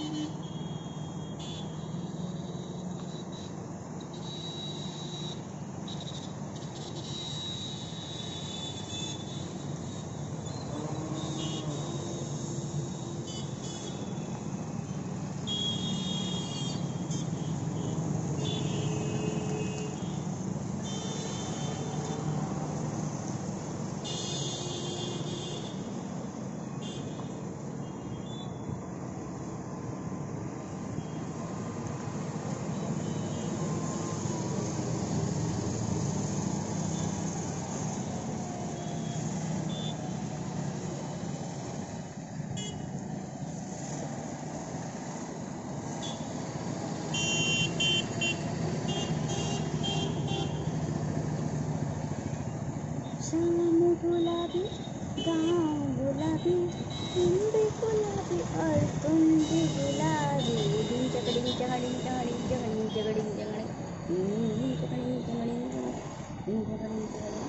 Mm-hmm. शाम गुलाबी गाँव गुलाबी तुम भी गुलाबी और तुम भी गुलाबी डिंग चकड़ी चकड़ी चकड़ी चकड़ी चकड़ी चकड़ी चकड़ी चकड़ी चकड़ी चकड़ी